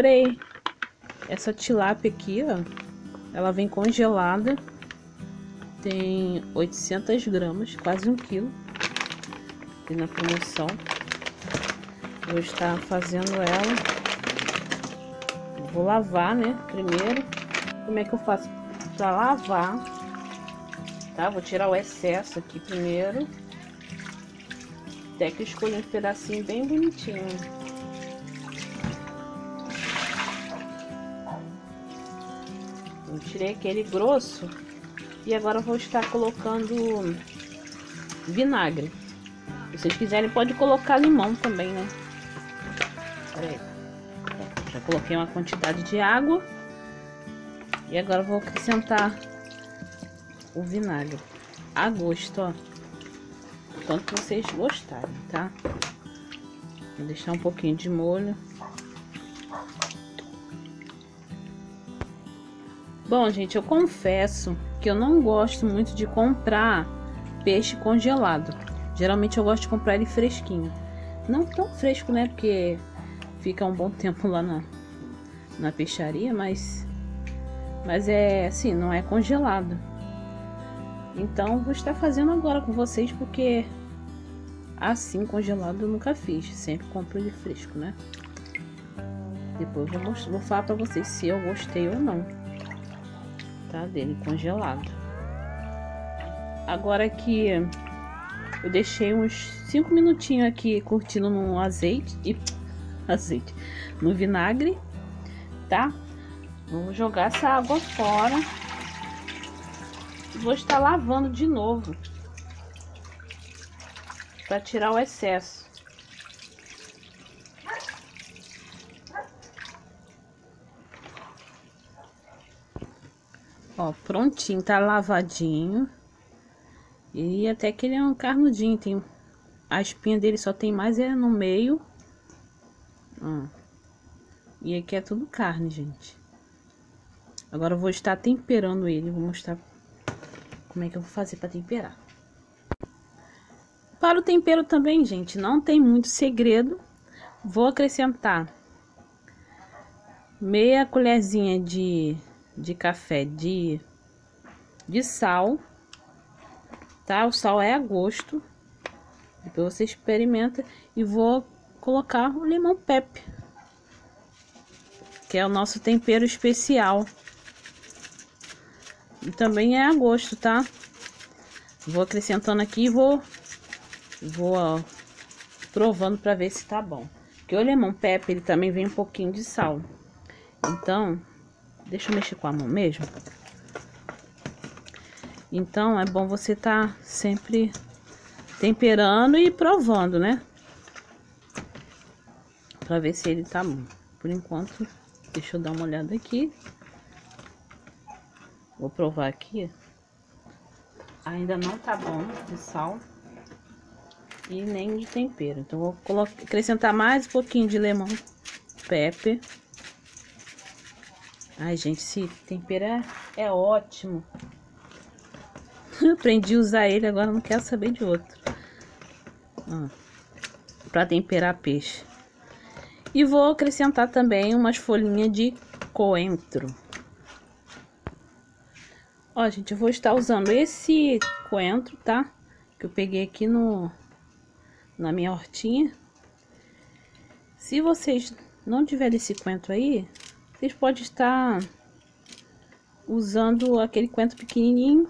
comprei essa tilápia aqui, ó. Ela vem congelada. Tem 800 gramas, quase um quilo. E na promoção. Vou estar fazendo ela. Vou lavar, né? Primeiro. Como é que eu faço para lavar? Tá? Vou tirar o excesso aqui primeiro. Até que escolhi um pedacinho bem bonitinho. Tirei aquele grosso. E agora vou estar colocando vinagre. Se vocês quiserem, pode colocar limão também, né? Aí. Já coloquei uma quantidade de água. E agora vou acrescentar o vinagre a gosto, ó. Quanto vocês gostarem, tá? Vou deixar um pouquinho de molho. Bom, gente, eu confesso que eu não gosto muito de comprar peixe congelado. Geralmente eu gosto de comprar ele fresquinho. Não tão fresco, né? Porque fica um bom tempo lá na, na peixaria, mas, mas é assim, não é congelado. Então vou estar fazendo agora com vocês porque assim congelado eu nunca fiz, sempre compro ele fresco, né? Depois vou, vou falar para vocês se eu gostei ou não, tá? Dele congelado. Agora que eu deixei uns 5 minutinhos aqui curtindo no azeite e azeite no vinagre, tá? Vou jogar essa água fora vou estar lavando de novo para tirar o excesso. Ó, prontinho, tá lavadinho. E até que ele é um carnudinho, tem a espinha dele só tem mais é no meio. E aqui é tudo carne, gente. Agora eu vou estar temperando ele, vou mostrar como é que eu vou fazer para temperar. Para o tempero também, gente, não tem muito segredo. Vou acrescentar meia colherzinha de, de café de, de sal, tá? O sal é a gosto. Depois você experimenta e vou colocar o limão pepe, que é o nosso tempero especial. E também é a gosto, tá? Vou acrescentando aqui e vou, vou ó, provando pra ver se tá bom. Porque o lemon pepper, ele também vem um pouquinho de sal. Então, deixa eu mexer com a mão mesmo. Então, é bom você tá sempre temperando e provando, né? Pra ver se ele tá bom. Por enquanto, deixa eu dar uma olhada aqui. Vou provar aqui. Ainda não tá bom de sal. E nem de tempero. Então, vou colocar, acrescentar mais um pouquinho de lemon pepper. Ai, gente, esse tempero é, ótimo. Aprendi a usar ele, agora não quero saber de outro. Ó, pra temperar peixe. E vou acrescentar também umas folhinhas de coentro. Ó, gente, eu vou estar usando esse coentro, tá? Que eu peguei aqui no na minha hortinha. Se vocês não tiverem esse coentro aí, vocês podem estar usando aquele coentro pequenininho.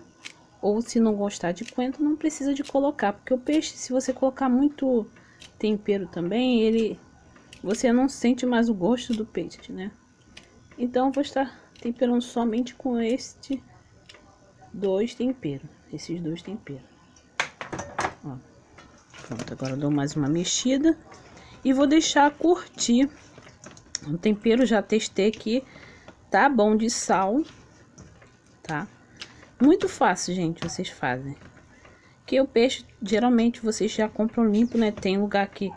Ou se não gostar de coentro, não precisa de colocar. Porque o peixe, se você colocar muito tempero também, ele... Você não sente mais o gosto do peixe, né? Então, vou estar temperando somente com este dois temperos. Esses dois temperos. Ó. Pronto, agora dou mais uma mexida. E vou deixar curtir. O tempero já testei aqui. Tá bom de sal. Tá? Muito fácil, gente, vocês fazem. Que o peixe, geralmente, vocês já compram limpo, né? Tem lugar que,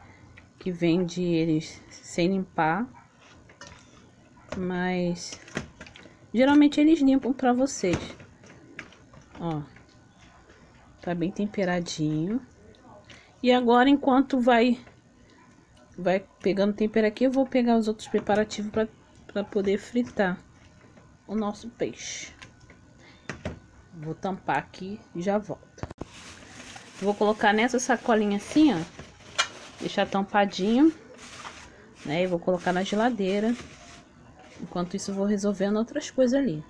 que vende eles sem limpar. Mas... Geralmente eles limpam pra vocês. Ó. Tá bem temperadinho. E agora, enquanto vai vai pegando tempero aqui, eu vou pegar os outros preparativos para poder fritar o nosso peixe. Vou tampar aqui e já volto. Vou colocar nessa sacolinha assim, ó. Deixar tampadinho, né? E vou colocar na geladeira. Enquanto isso, vou resolvendo outras coisas ali.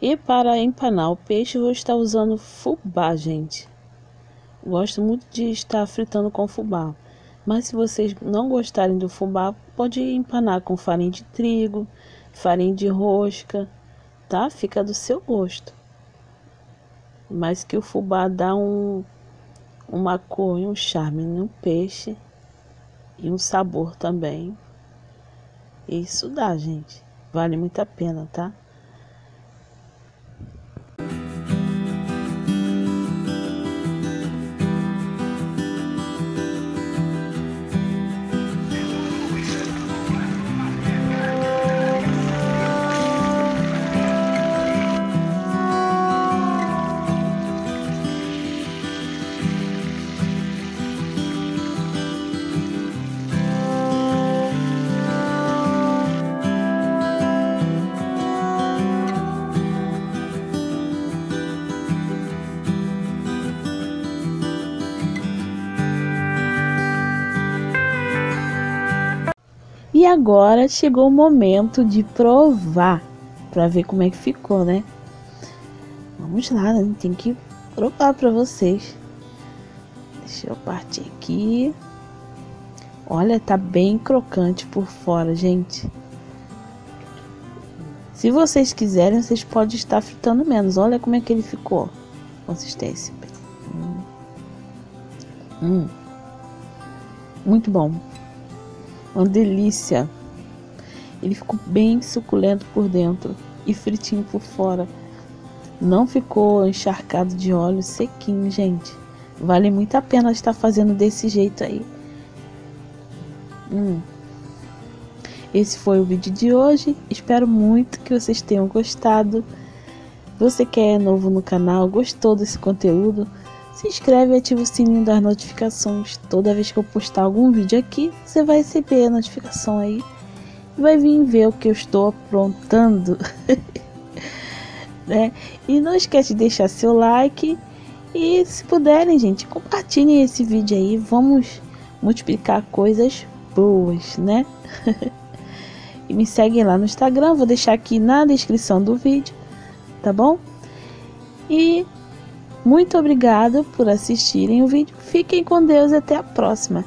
E para empanar o peixe, vou estar usando fubá, gente. Gosto muito de estar fritando com fubá. Mas se vocês não gostarem do fubá, pode empanar com farinha de trigo, farinha de rosca, tá? Fica do seu gosto. Mas que o fubá dá um, uma cor e um charme no peixe e um sabor também. Isso dá, gente. Vale muito a pena, tá? E agora chegou o momento de provar, para ver como é que ficou, né? Vamos lá, né? tem que provar para vocês. Deixa eu partir aqui. Olha, tá bem crocante por fora, gente. Se vocês quiserem, vocês podem estar fritando menos. Olha como é que ele ficou. Consistência. Hum. Hum. Muito bom. Uma delícia. Ele ficou bem suculento por dentro e fritinho por fora. Não ficou encharcado de óleo, sequinho, gente. Vale muito a pena estar fazendo desse jeito aí. Hum. Esse foi o vídeo de hoje. Espero muito que vocês tenham gostado. Você que é novo no canal, gostou desse conteúdo? Se inscreve e ativa o sininho das notificações. Toda vez que eu postar algum vídeo aqui, você vai receber a notificação aí e vai vir ver o que eu estou aprontando. né? E não esquece de deixar seu like e se puderem, gente, compartilhem esse vídeo aí. Vamos multiplicar coisas boas, né? e me seguem lá no Instagram, vou deixar aqui na descrição do vídeo, tá bom? E muito obrigado por assistirem o vídeo. Fiquem com Deus e até a próxima.